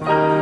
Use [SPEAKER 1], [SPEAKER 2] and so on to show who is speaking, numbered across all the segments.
[SPEAKER 1] Bye.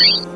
[SPEAKER 1] You.